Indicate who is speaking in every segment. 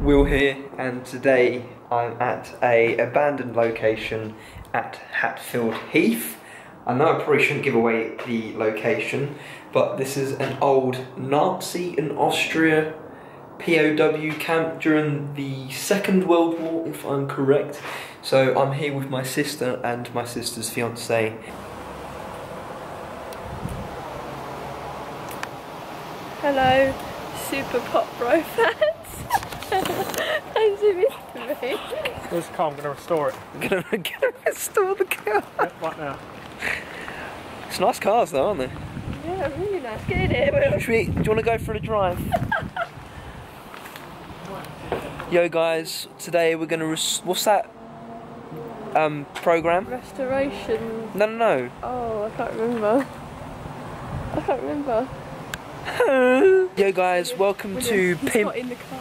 Speaker 1: Will here, and today I'm at a abandoned location at Hatfield Heath. I know I probably shouldn't give away the location, but this is an old Nazi in Austria POW camp during the Second World War, if I'm correct. So I'm here with my sister and my sister's fiance.
Speaker 2: Hello, Super Pop Bro fans. Thanks for missed me.
Speaker 3: This car, I'm going to restore it.
Speaker 1: I'm gonna, gonna restore the car.
Speaker 3: Yeah, right now.
Speaker 1: It's nice cars though, aren't they?
Speaker 2: Yeah, really nice. Get in here, Will.
Speaker 1: Should we, do you want to go for a drive? Yo guys, today we're gonna res- what's that um program?
Speaker 2: Restoration.
Speaker 1: No, no, no.
Speaker 2: Oh, I can't remember. I can't remember.
Speaker 1: Yo guys, welcome
Speaker 2: William,
Speaker 1: to
Speaker 2: he's
Speaker 1: Pimp.
Speaker 2: got in the car.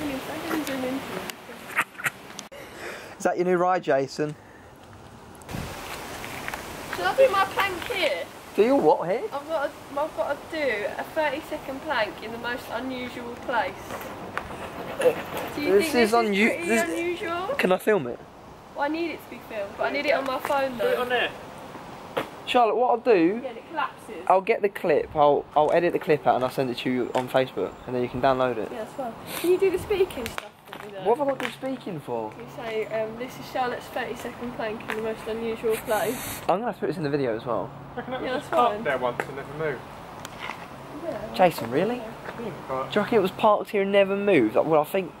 Speaker 2: William, say that he's in into it.
Speaker 1: Is that your new ride, Jason?
Speaker 2: Should I do my plank here?
Speaker 1: Do you what here?
Speaker 2: I've got, to, I've got to do a 30 second plank in the most unusual place. Do you
Speaker 1: This
Speaker 2: think
Speaker 1: is
Speaker 2: this
Speaker 1: unu-
Speaker 2: is
Speaker 1: this-
Speaker 2: unusual?
Speaker 1: Can I film it?
Speaker 2: Well, I need it to be filmed, but I need it on my phone though.
Speaker 3: Put it on there.
Speaker 1: Charlotte, what I'll do,
Speaker 2: Yeah, it collapses.
Speaker 1: I'll get the clip. I'll I'll edit the clip out and I'll send it to you on Facebook, and then you can download it.
Speaker 2: Yeah, that's well. Can you do the speaking stuff for me though?
Speaker 1: What have I got to do speaking for?
Speaker 2: You say, um, this is Charlotte's 30 second plank in the most unusual place.
Speaker 1: I'm gonna have to put this in the video as well.
Speaker 3: I reckon that
Speaker 2: Yeah,
Speaker 3: was
Speaker 2: that's
Speaker 3: just parked
Speaker 2: fine.
Speaker 3: there once and never moved.
Speaker 2: Yeah.
Speaker 1: Jason, really?
Speaker 3: Yeah,
Speaker 1: Do you reckon it was parked here and never moved? Like, Well, I think.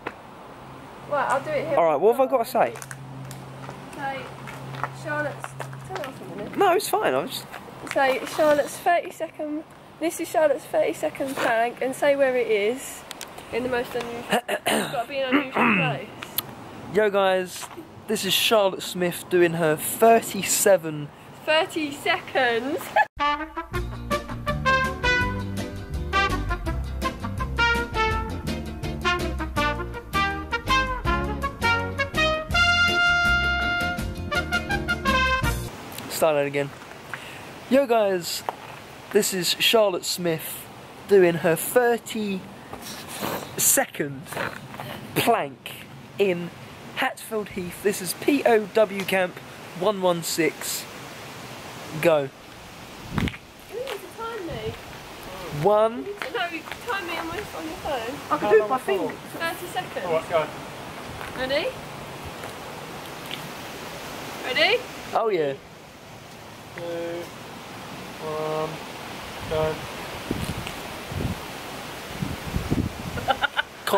Speaker 2: Right, I'll do it here.
Speaker 1: All right, what have I got to say?
Speaker 2: Say, Charlotte's. Turn it off a minute.
Speaker 1: No, it's fine. I was.
Speaker 2: Say, Charlotte's 30 second. This is Charlotte's 30 second plank, and say where it is in the most unusual. it's got to be an unusual place.
Speaker 1: Yo, guys, this is Charlotte Smith doing her 37.
Speaker 2: 30 seconds.
Speaker 1: Start that again. Yo, guys, this is Charlotte Smith doing her 30 second plank in Hatfield Heath. This is POW Camp 116. Go.
Speaker 2: You need to time me.
Speaker 1: One.
Speaker 2: No, time me on, my, on your phone.
Speaker 1: I
Speaker 3: can do it with my finger.
Speaker 2: 30 seconds.
Speaker 3: Alright, go.
Speaker 2: Ready? Ready?
Speaker 1: Oh, yeah.
Speaker 3: Two, one, go.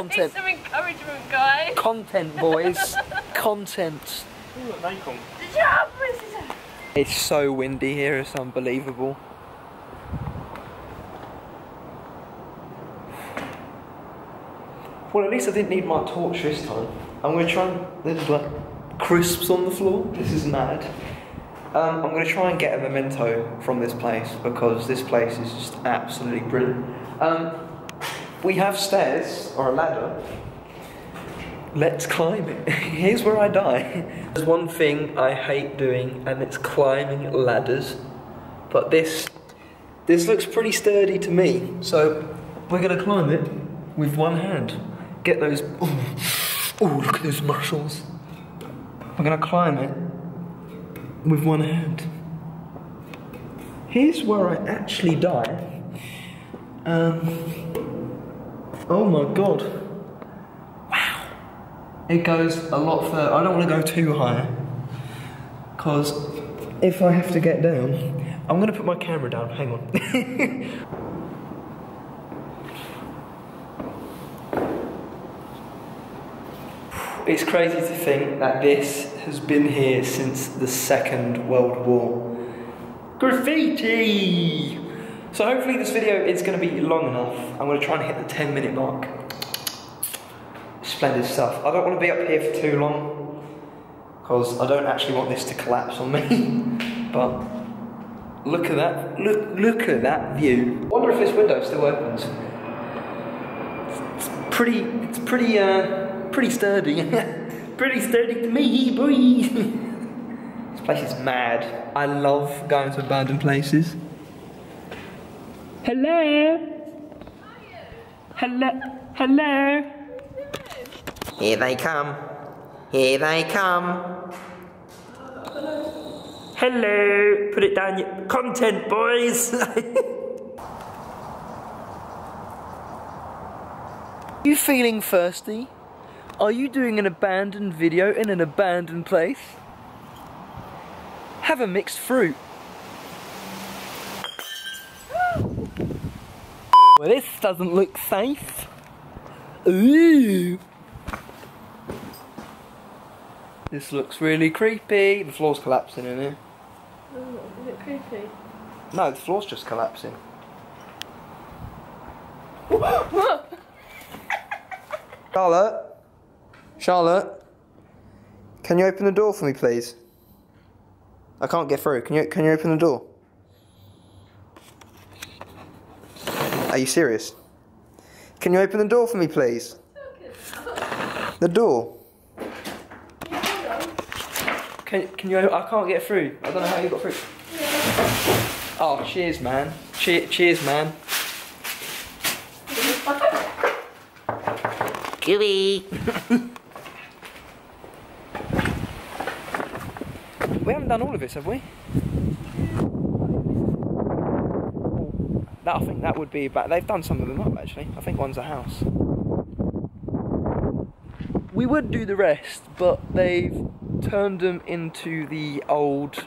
Speaker 1: Content.
Speaker 2: some encouragement, guys.
Speaker 1: Content, boys. Content.
Speaker 3: Ooh, look, Napalm.
Speaker 1: It's so windy here, it's unbelievable. Well, at least I didn't need my torch this time. I'm going to try and. There's like crisps on the floor. This is mad. Um, I'm going to try and get a memento from this place because this place is just absolutely brilliant. Um, we have stairs or a ladder. Let's climb it. Here's where I die. There's one thing I hate doing, and it's climbing ladders. But this, this looks pretty sturdy to me. So we're gonna climb it with one hand. Get those. Oh, look at those muscles. We're gonna climb it with one hand. Here's where I actually die. Um. Oh my god. Wow. It goes a lot further. I don't want to go too high. Because if I have to get down, I'm going to put my camera down. Hang on. it's crazy to think that this has been here since the Second World War. Graffiti! So hopefully this video is going to be long enough. I'm going to try and hit the 10 minute mark. Splendid stuff. I don't want to be up here for too long because I don't actually want this to collapse on me. but look at that! Look, look at that view. Wonder if this window still opens. It's pretty. It's pretty. Uh, pretty sturdy. pretty sturdy to me, boy. this place is mad. I love going to abandoned places. Hello. Hello. Hello. Here they come. Here they come. Hello. Put it down your content, boys. you feeling thirsty? Are you doing an abandoned video in an abandoned place? Have a mixed fruit. Well, this doesn't look safe. Ooh. This looks really creepy. The floor's collapsing in here.
Speaker 2: Oh, is it creepy?
Speaker 1: No, the floor's just collapsing. Charlotte? Charlotte? Can you open the door for me, please? I can't get through. Can you can you open the door? Are you serious? Can you open the door for me, please? The door. Can can you? I can't get through. I don't know how you got through. Oh, cheers, man. Che- cheers, man. Gooey. we haven't done all of this, have we? That I think that would be back. They've done some of them up actually. I think one's a house. We would do the rest, but they've turned them into the old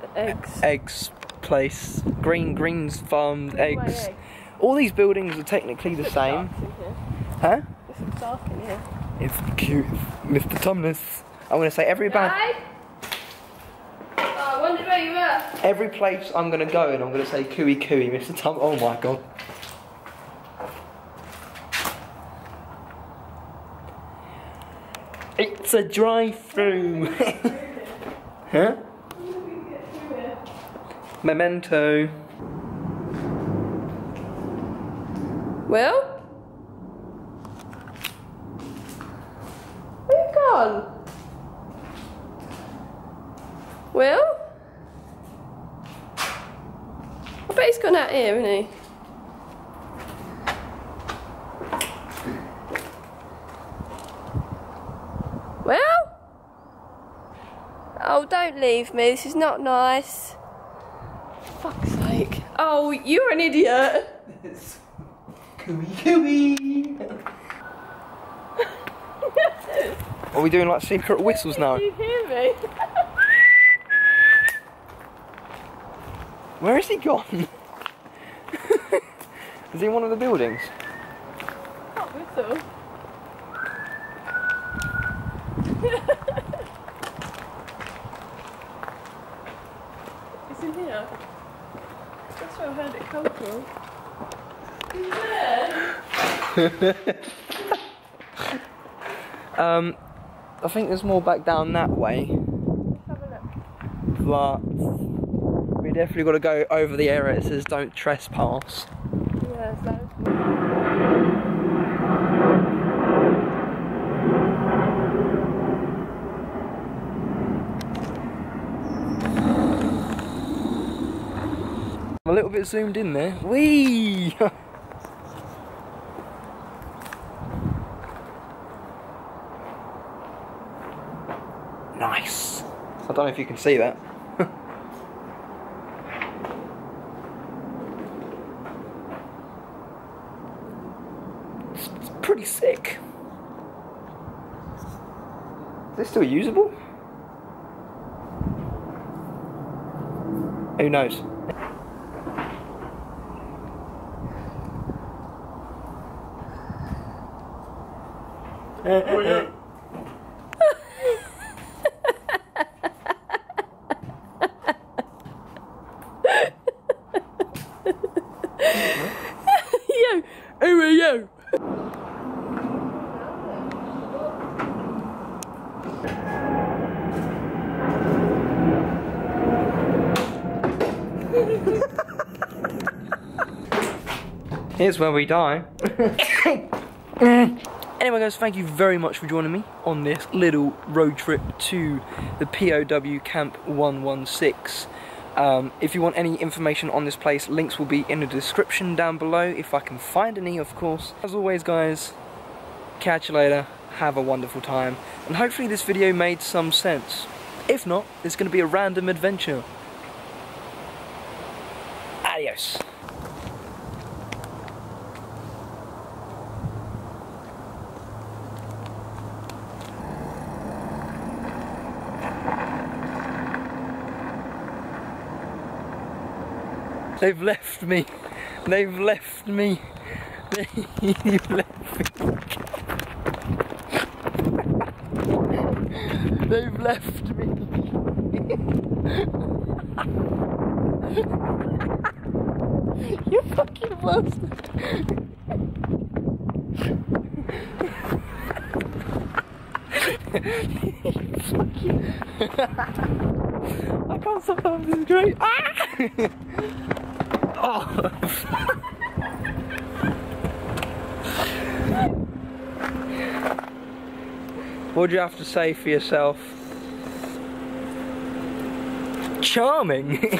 Speaker 2: The eggs.
Speaker 1: eggs place. Green Greens farmed
Speaker 2: My
Speaker 1: eggs. All these buildings are technically the same.
Speaker 2: dark in here.
Speaker 1: Huh?
Speaker 2: Looks dark in here.
Speaker 1: It's cute. Mr. Thomas. I'm gonna say every band?
Speaker 2: Oh, I wondered where you were.
Speaker 1: every place I'm gonna go and I'm gonna say cooey cooey, Mr. Tom oh my god. It's a drive-through. huh? Memento.
Speaker 2: Will? Where you gone? Will? I bet he's gone out here, isn't he? Well? Oh, don't leave me. This is not nice. Fuck's sake. Oh, you're an idiot.
Speaker 1: Cooey cooey. Are we doing like secret whistles now?
Speaker 2: Can you hear me?
Speaker 1: Where has he gone? Is he in one of the buildings?
Speaker 2: Can't whistle. it's in here. That's where I heard it come from. He's there.
Speaker 1: Um, I think there's more back down that way,
Speaker 2: Have a look.
Speaker 1: but definitely got to go over the area it says don't trespass.
Speaker 2: Yeah, so.
Speaker 1: I'm a little bit zoomed in there. Whee! nice. I don't know if you can see that. it's, it's pretty sick. Is this still usable? Who knows?
Speaker 3: Oh, yeah.
Speaker 2: yo! Oh, yo!
Speaker 1: Here's where we die. anyway, guys, thank you very much for joining me on this little road trip to the POW Camp 116. Um, if you want any information on this place, links will be in the description down below, if I can find any, of course. As always, guys, catch you later, have a wonderful time, and hopefully this video made some sense. If not, it's going to be a random adventure. Adios. They've left me. They've left me. They've left me. They've left me. you fucking bastard. fucking... I can't stop this is great. Ah! What do you have to say for yourself? Charming!